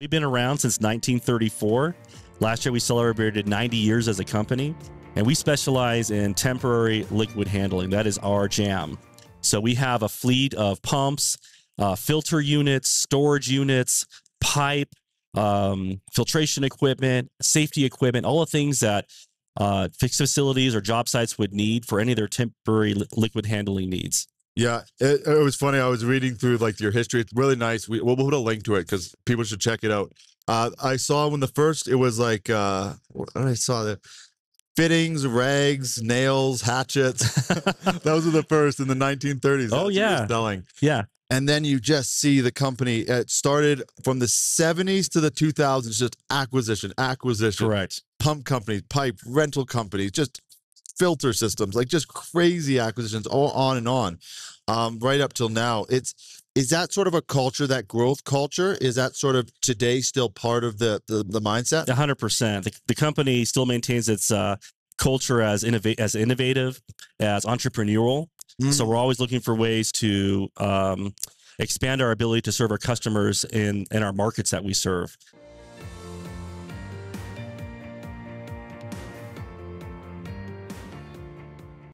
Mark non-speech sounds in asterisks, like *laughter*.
We've been around since 1934. Last year, we celebrated 90 years as a company, and we specialize in temporary liquid handling. That is our jam. So we have a fleet of pumps, uh, filter units, storage units, pipe, um, filtration equipment, safety equipment, all the things that uh, fixed facilities or job sites would need for any of their temporary li- liquid handling needs. Yeah, it, it was funny. I was reading through like your history. It's really nice. We, we'll put a link to it because people should check it out. Uh, I saw when the first it was like uh, I saw the fittings, rags, nails, hatchets. *laughs* Those were the first in the 1930s. Oh, That's what you're yeah. selling. Yeah. And then you just see the company. It started from the 70s to the 2000s, just acquisition, acquisition, Correct. pump companies, pipe rental companies, just filter systems, like just crazy acquisitions, all on and on, um, right up till now. It's is that sort of a culture, that growth culture? Is that sort of today still part of the the, the mindset? A hundred percent. The, the company still maintains its uh, culture as innovate as innovative, as entrepreneurial. So Mm. we're always looking for ways to um, expand our ability to serve our customers in in our markets that we serve.